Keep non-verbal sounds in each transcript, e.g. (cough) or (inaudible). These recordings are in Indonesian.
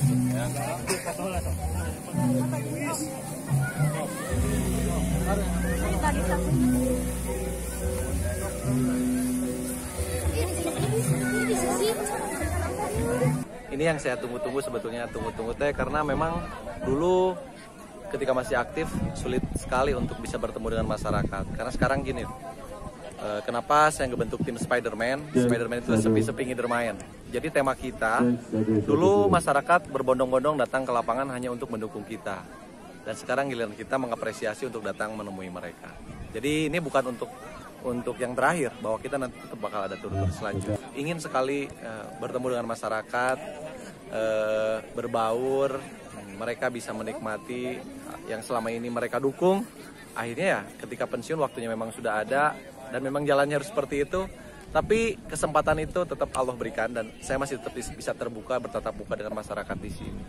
Ini yang saya tunggu-tunggu sebetulnya tunggu-tunggu teh karena memang dulu ketika masih aktif sulit sekali untuk bisa bertemu dengan masyarakat. Karena sekarang gini eh, kenapa saya ngebentuk tim Spider-Man? Spider-Man itu sepi-sepi ngidermain. Jadi tema kita dulu masyarakat berbondong-bondong datang ke lapangan hanya untuk mendukung kita. Dan sekarang giliran kita mengapresiasi untuk datang menemui mereka. Jadi ini bukan untuk untuk yang terakhir bahwa kita nanti tetap bakal ada tur-tur selanjutnya. Ingin sekali eh, bertemu dengan masyarakat, eh, berbaur, mereka bisa menikmati yang selama ini mereka dukung. Akhirnya ya ketika pensiun waktunya memang sudah ada dan memang jalannya harus seperti itu. Tapi kesempatan itu tetap Allah berikan dan saya masih tetap bisa terbuka bertatap muka dengan masyarakat di sini.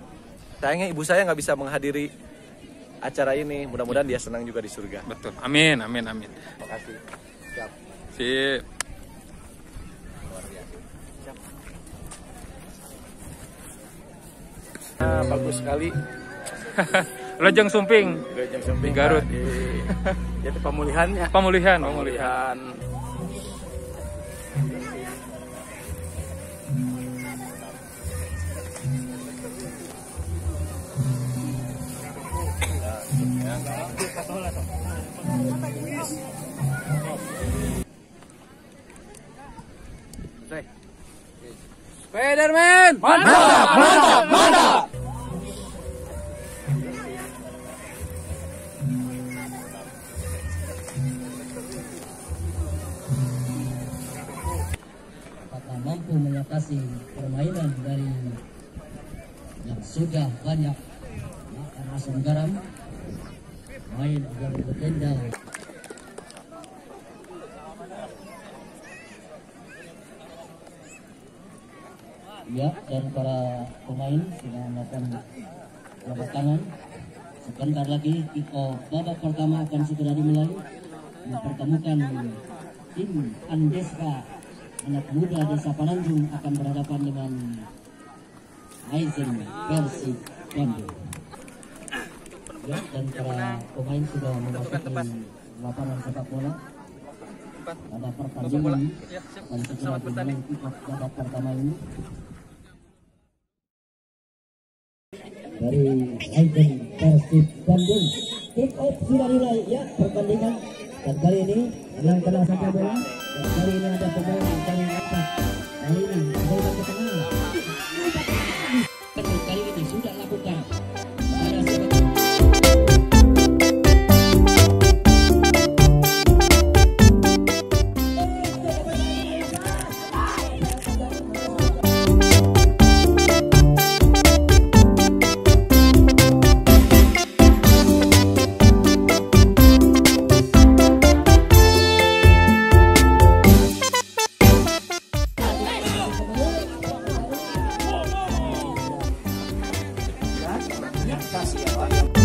Sayangnya ibu saya nggak bisa menghadiri acara ini. Mudah-mudahan dia senang juga di surga. Betul. Amin, amin, amin. Terima kasih. Siap. Sip. Nah, bagus sekali. (laughs) Lojong Sumping, Gajah Sumping Garut. Di, jadi pemulihannya. pemulihan, pemulihan. Pemulihan. Spiderman. Mantap, mantap, mantap. apakah mengatasi permainan dari yang sudah banyak. Makan asam garam main agar bertenda ya dan para pemain sudah melakukan jabat tangan. Sebentar lagi off babak pertama akan segera dimulai. Mempertemukan tim Andeska anak muda desa Pananjung akan berhadapan dengan Aizen Persib Bandung. Ya, dan para pemain sudah memasuki lapangan sepak bola. Pada pertandingan dan segera off babak pertama ini. Dari Aizen Persib Bandung, kick off sudah dimulai ya pertandingan. Dan kali ini yang kena sepak bola dan ini ada pemain yang paling atas. Ini Bye.